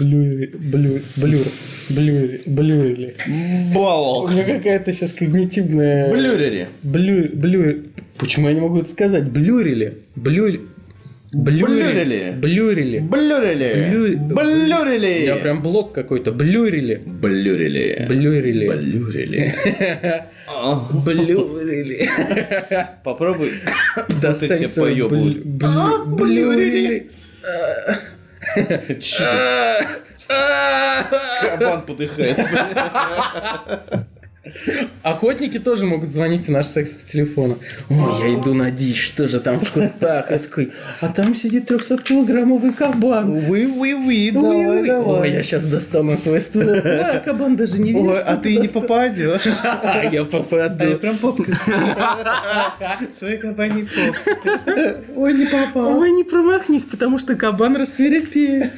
блюри, блю, блюр, блюри, блюрили. У Балок. меня какая-то сейчас когнитивная... Блюрери. Блю, блю... Почему я не могу это сказать? Блюрили. Блю... Блюрили. Блюрили. Блюрили. Блю- Блюрили. Я прям блок какой-то. Блюрили. Блюрили. Блюрили. Блюрили. А, Блюрили. Попробуй. Поёбывают. блю- блю- Блюрили. Чё? А, а. Кабан подыхает. Охотники тоже могут звонить в наш секс по телефону. Ой, я иду на дичь, что же там в кустах? Я такой, а там сидит 300-килограммовый кабан. Уи-уи-уи, Ой, давай, ой, давай. Ой, я сейчас достану свой ствол. А, кабан даже не видит, Ой, а ты не попадешь. А, я попаду. прям попкой Свой кабаний поп. Ой, не попал. Ой, не промахнись, потому что кабан рассверепеет.